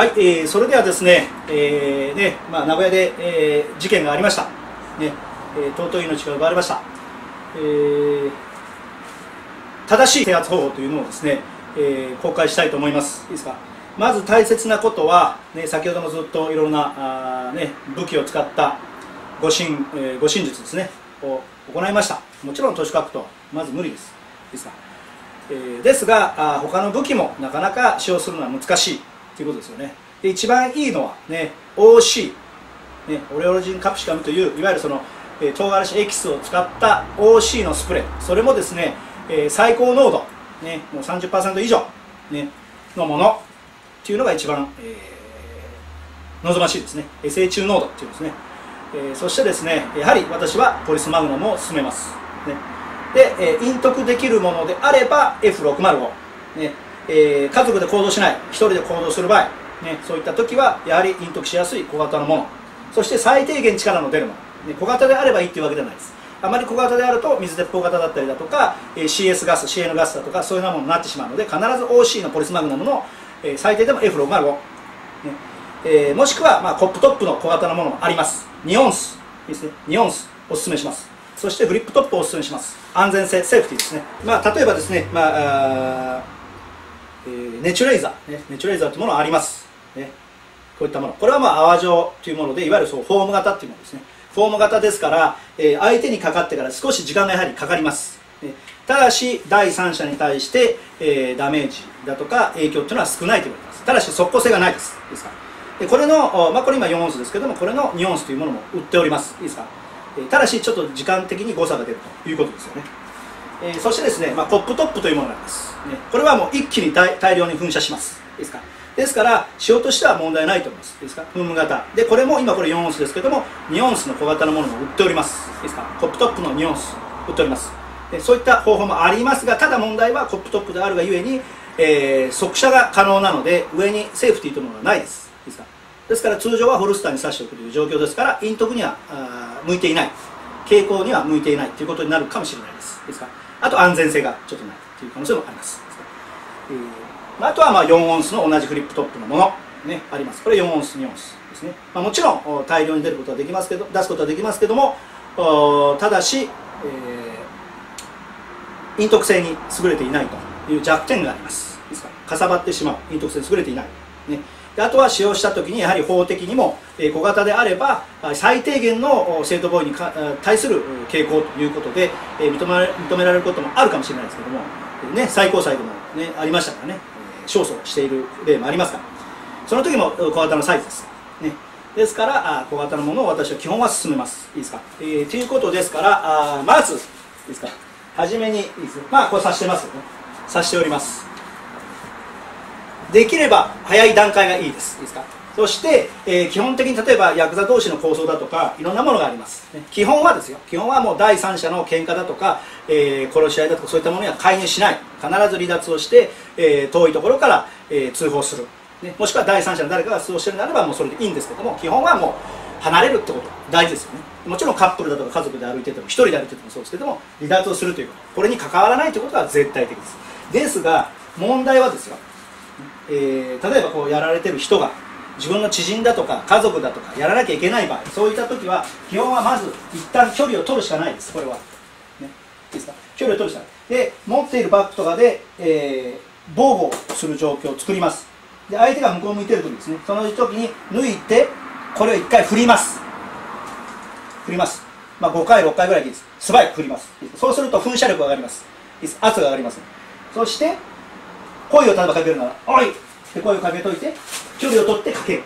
はい、えーそれではですね、えーねまあ、名古屋で、えー事件がありました、ねえー尊い命が奪われました、えー正しい制圧方法というのをですね、えー公開したいと思います。いいですか？まず大切なことは、ね、先ほどもずっといろんなあ、ね、武器を使った護身,、えー護身術ですねを行いました。もちろん年書くとまず無理です。いいですか？えーですがあ他の武器もなかなか使用するのは難しい。ということですよね。で一番いいのはね OC、ね、オレオロジンカプシカムといういわゆるその、えー唐辛子エキスを使った OC のスプレー。それもですね、えー最高濃度、ね、もう30%以上、ね、のもの。っていうのが一番、えー望ましいですね。SA 中濃度っていうんですね、えーそしてですねやはり私はポリスマグナムを勧めます、ね、で、えー、隠匿できるものであれば F605、ね。えー家族で行動しない一人で行動する場合、ね、そういった時はやはり隠匿しやすい小型のもの。そして最低限力の出るもの、小型であればいいっていうわけではないです。あまり小型であると水鉄砲型だったりだとか、えー CS ガス CN ガスだとかそういうようなものになってしまうので必ず OC のポリスマグナムの、えー最低でも F605、ねえーもしくは、まあ、コップトップの小型のものもあります。2オンスですね。2オンスおすすめします。そしてフリップトップをおすすめします。安全性セーフティーですね、まあ、例えばですね、まああネチュレイザー、ね、ネチュレイザーというものがあります、ね、こういったもの。これはまあ泡状というものでいわゆるそうフォーム型というものですね。フォーム型ですから、え相手にかかってから少し時間がやはりかかります、ね。ただし第三者に対して、えダメージだとか影響というのは少ないと言われます。ただし即効性がないです。ですか？でこれの、まあ、これ今4オンスですけどもこれの2オンスというものも売っております。いいですか、ただしちょっと時間的に誤差が出るということですよね。えーそしてですね、まあ、コップトップというものがあります、ね、これはもう一気に大量に噴射します。ですか？ですから使用としては問題ないと思います。ですか？噴霧型。でこれも今これ4オンスですけども2オンスの小型のものも売っております。ですか？コップトップの2オンス売っております。でそういった方法もありますがただ問題はコップトップであるがゆえに、えー速射が可能なので上にセーフティーというものがないです。ですか？ですから通常はホルスターに刺しておくという状況ですから陰徳には向いていない。傾向には向いていないということになるかもしれないです。ですか？あと安全性がちょっとないという可能性もあります。えーまあとはまあ4オンスの同じフリップトップのもの、ね、あります。これ4オンス2オンスですね、まあ、もちろん大量に出ることはできますけど出すことはできますけどもただし、えー陰徳性に優れていないという弱点があります。ですからかさばってしまう。陰徳性に優れていない、ね、あとは使用した時にやはり法的にも、小型であれば最低限のお生徒防衛に対する傾向ということで、認められ認められることもあるかもしれないですけども、ね、最高裁でも、ね、ありましたからね、勝訴している例もありますから。その時も小型のサイズです、ね、ですから小型のものを私は基本は進めます。いいですか、えーということですからあまずいいですか？初めにまあこれ指してますよね。指しております。できれば早い段階がいいです。いいですか？そして、えー基本的に例えばヤクザ同士の抗争だとかいろんなものがあります、ね。基本はですよ。基本はもう第三者の喧嘩だとか、えー殺し合いだとかそういったものには介入しない。必ず離脱をして、えー遠いところから、えー通報する、ね、もしくは第三者の誰かが通報してるならばもうそれでいいんですけども基本はもう離れるってこと。大事ですよね。もちろんカップルだとか家族で歩いてても一人で歩いててもそうですけども離脱をするということ。これに関わらないということは絶対的です。ですが問題はですよえー例えばこうやられてる人が自分の知人だとか家族だとかやらなきゃいけない場合そういった時は基本はまず一旦距離を取るしかないですこれは、ね、いいですか？距離を取るしかない。で持っているバッグとかで、えー防護する状況を作ります。で相手が向こう向いてる時ですね。その時に抜いてこれを一回振ります。振ります。まあ5回6回ぐらいでいいです。素早く振ります。そうすると噴射力が上がります。いいす。圧が上がります。そして声を例えばかけるなら「おい!」って声をかけといて距離を取ってかける。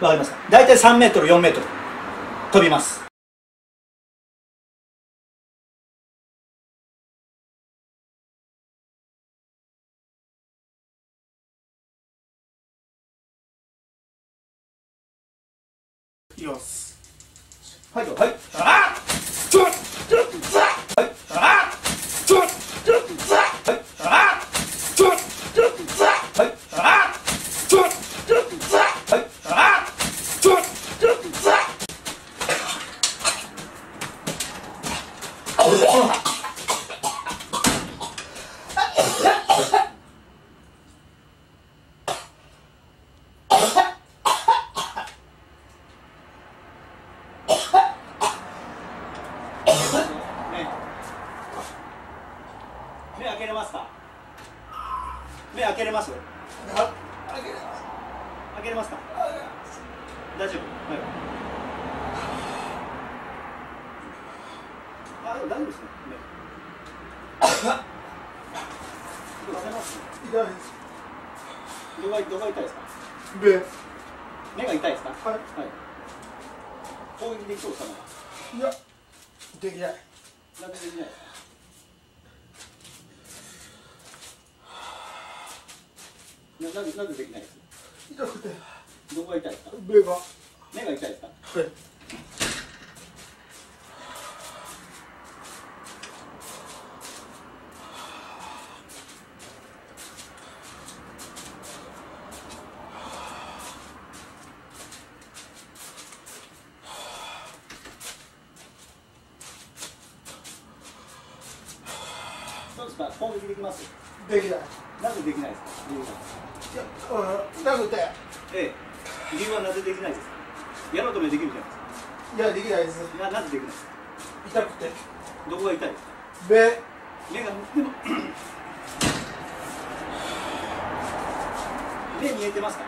わかりますか？大体3メートル4メートル。飛びます。いきます。はいはい。あっちょっちょっとさはいあっちょっちょっとさはいあっちょっちょっとさはいあっちょっちょっとさはいあっちょっちょっとさね目開けれますか目開けれます？開けれます。か？大丈夫？はい。あでも大丈夫ですね。目どこが痛いですか？べ目が痛いですか？はい。はい。攻撃できそうですか？いやできない。なんでできないですか？ななんでなんでできないです？か痛くて。どこが痛いですか？べが。は目が痛いですか？いどうですか？攻撃できます？できない。なぜできないですか？理由がいやうん痛くて。ええ。理由はなぜできないですか？やろうともできるじゃないでいやできないです。すかななぜできないですか？痛くて。どこが痛いですか？べ目がでも目見えてますか？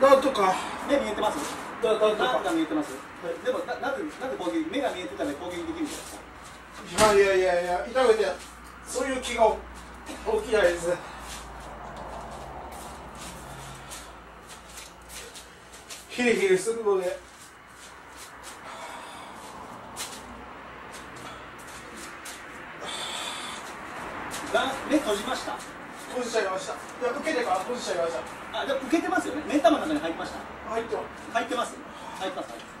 なんとか。目見えてます？だなんとなんかか見えてます、でもななぜなぜ攻撃目が見えてたら攻撃できるんですか？いやいやいやいや痛くてそういう気が起きないですヒリヒリするので。が目閉じました？閉じちゃいました。いや受けてから閉じちゃいました。あでも受けてますよね。目玉の中に入りました？入ってます。入ってます。入ってます入ってます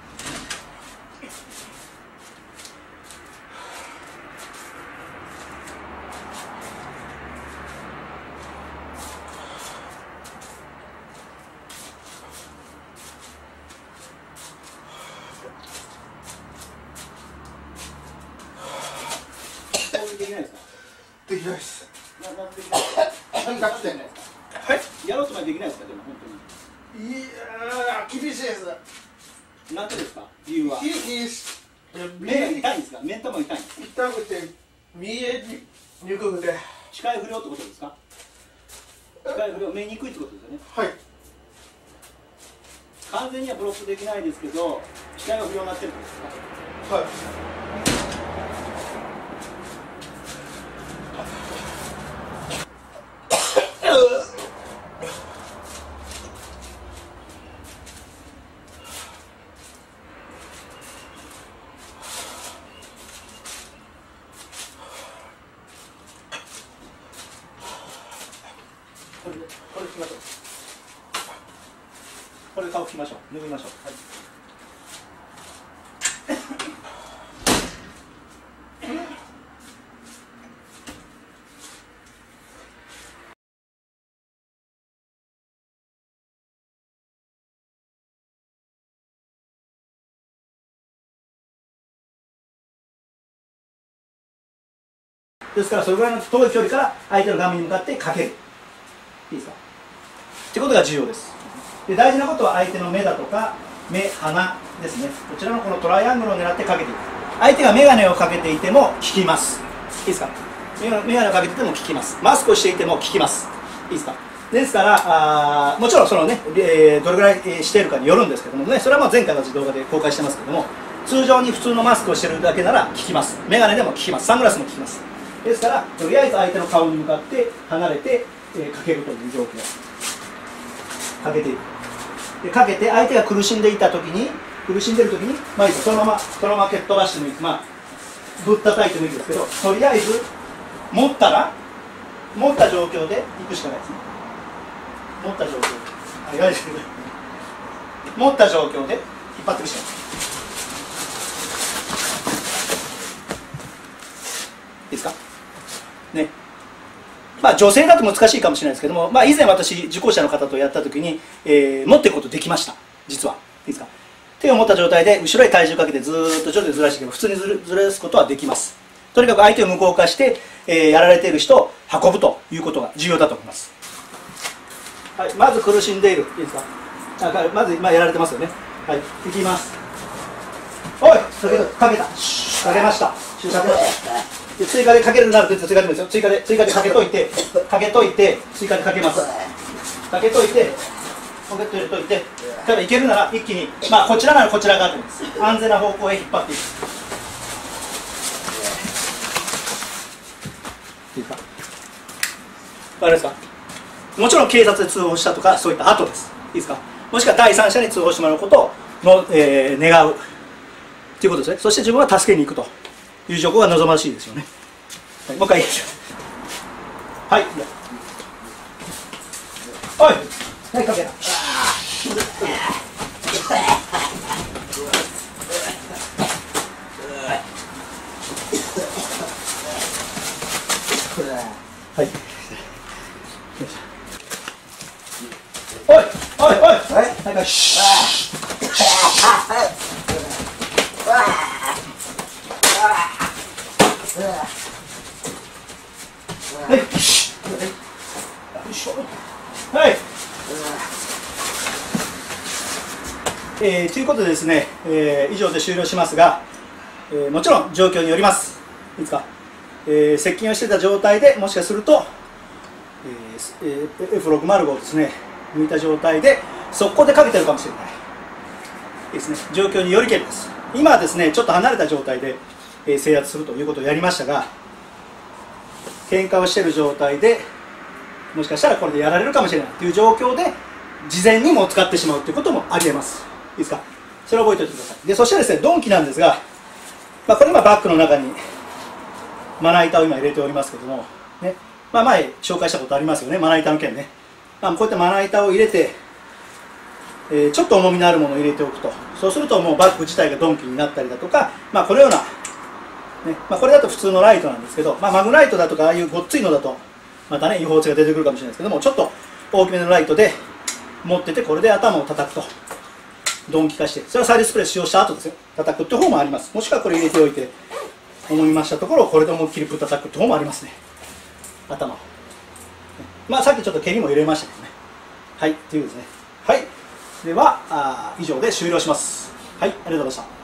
攻撃できないですかできないですななんでできないですか痛くてなんでできないですかはいやろうとまでできないですかでも本当にいやー厳しいですなんでですか？理由は？目が痛いんですか目ん玉痛い痛くて見えにくくて視界不良ってことですか視界不良目にくいってことですよねはい完全にはブロックできないですけど視界が不良になってるってことですかはいこれでこれ拭きましょうこれで顔拭きましょう。拭きましょう、はい。ですからそれぐらいの遠い距離から相手の顔面に向かってかける。いいですか？ってことが重要ですで大事なことは相手の目だとか目鼻ですね。こちらのこのトライアングルを狙ってかけていく。相手が眼鏡をかけていても効きます。いいですか？眼鏡をかけていても効きます。マスクをしていても効きます。いいですか？ですからあもちろんそのね、えーどれぐらいしているかによるんですけどもねそれはまあ前回私動画で公開してますけども通常に普通のマスクをしてるだけなら効きます。眼鏡でも効きます。サングラスも効きます。ですからとりあえず相手の顔に向かって離れて、えーかけるという状況かけていく。かけて相手が苦しんでいた時に苦しんでる時にまあいいそのままそのまま蹴っ飛ばしてもいい。まあぶったたいてもいいですけどとりあえず持ったら持った状況で行くしかないですね。持った状況。あいわゆる。持った状況で引っ張っていくしかない。いいですか？ね。まあ女性だと難しいかもしれないですけども、まあ、以前私受講者の方とやった時に、えー持っていくことできました。実は。いいですか？手を持った状態で後ろへ体重かけてずっと徐々にずらしていけば普通にずるずらすことはできます。とにかく相手を無効化して、えーやられている人を運ぶということが重要だと思います。はい、まず苦しんでいる。いいですか？あまず今やられてますよね。はい。いきます。おい！かけたかけた。かけました。かけました。で追加でかけるなると追加でもいいですよ。追加で追加でかけといてかけといて追加でかけます。かけといてポケット入れといて例えばいけるなら一気にまあこちらならこちら側でもいいです。安全な方向へ引っ張っていく。いいですか。わかりますか？もちろん警察で通報したとかそういった後です。いいですか？もしくは第三者に通報してもらうことをの、えー願う。ということですね。そして自分は助けに行くと。いう状況が望ましいですよね、はい、もう一回いいですよはい。おい。はい。かけなはい。おい。おい。おい。はい。なんかシュッはいシュッはいよいしょはいえということでですね、えー以上で終了しますが、えーもちろん状況によります。いいですか、えー接近をしてた状態でもしかすると、えーえー F605 をですね抜いた状態で速攻でかけてるかもしれない。いいですね。状況によりけりです。今はですねちょっと離れた状態で、えー制圧するということをやりましたが喧嘩をしている状態でもしかしたらこれでやられるかもしれないという状況で事前にも使ってしまうということもありえます。ですか？それを覚えておいてください。でそしてですね鈍器なんですが、まあ、これ今バッグの中にまな板を今入れておりますけども、ね。まあ、前紹介したことありますよね。まな板の件ね、まあ、こういったまな板を入れて、えーちょっと重みのあるものを入れておくと。そうするともうバッグ自体が鈍器になったりだとか、まあ、このような、ね。まあ、これだと普通のライトなんですけど、まあ、マグライトだとかああいうごっついのだとまたね違法性が出てくるかもしれないですけどもちょっと大きめのライトで持っててこれで頭を叩くと。鈍器化してそれはサイドスプレー使用した後ですよ。叩くって方もあります。もしくはこれ入れておいて思いましたところをこれで思いっきりぶったたくって方もありますね。頭。まあさっきちょっと蹴りも入れましたけどね。はいというですね。はい。ではあ以上で終了します。はいありがとうございました。